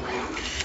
round.